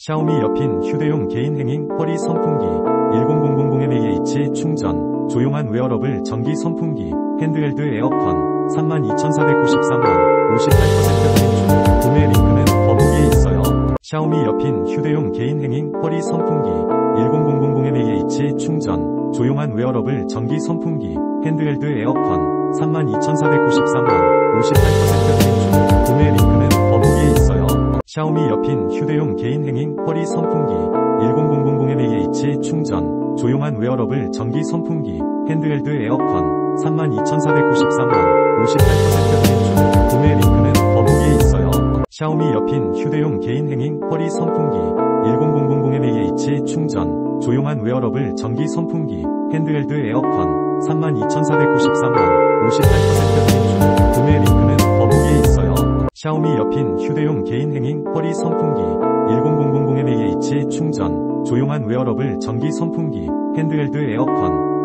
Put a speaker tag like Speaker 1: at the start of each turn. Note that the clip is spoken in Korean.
Speaker 1: 샤오미 Youpin 휴대용 개인 hanging 허리 선풍기 10000mAh 충전 조용한 웨어러블 전기 선풍기 handheld 에어컨 32,493원 58% 할인 중 구매 링크는 더보기에 있어요. 샤오미 Youpin 휴대용 개인 hanging 허리 선풍기 10000mAh 충전 조용한 웨어러블 전기 선풍기 handheld 에어컨 32,493원 샤오미 Youpin 휴대용 개인 hanging 허리 선풍기 10000mAh 충전 조용한 웨어러블 전기 선풍기 handheld 에어컨 32,493원 58% 할인 중 구매 링크는 더보기에 있어요. 샤오미 Youpin 휴대용 개인 hanging 허리 선풍기 10000mAh 충전 조용한 웨어러블 전기 선풍기 handheld 에어컨 32,493원 58% 샤오미 여핀 휴대용 개인 행잉 허리 선풍기 10000mAh 충전 조용한 웨어러블 전기 선풍기 핸드헬드 에어컨